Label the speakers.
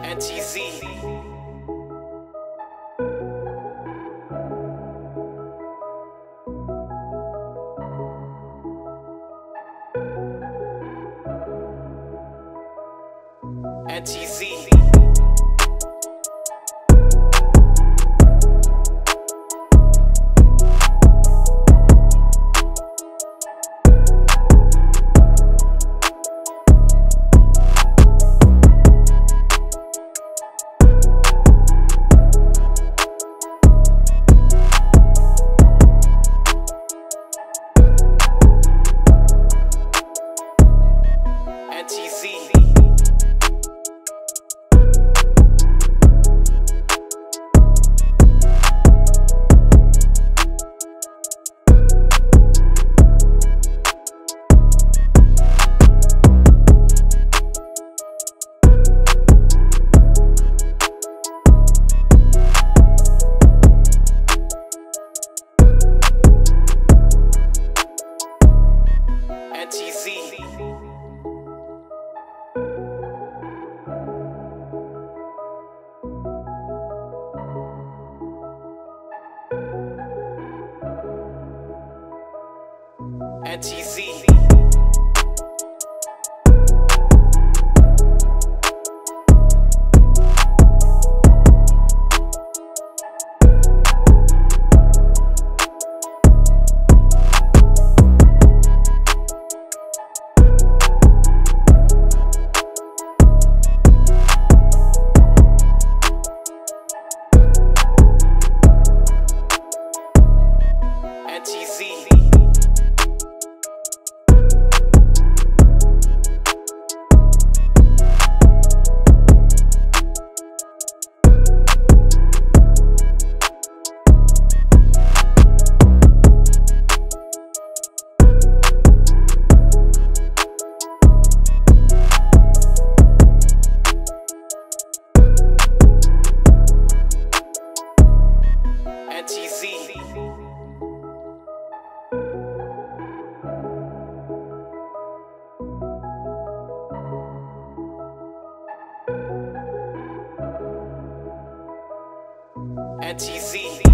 Speaker 1: NTZ. NTZ. Anti NTZ.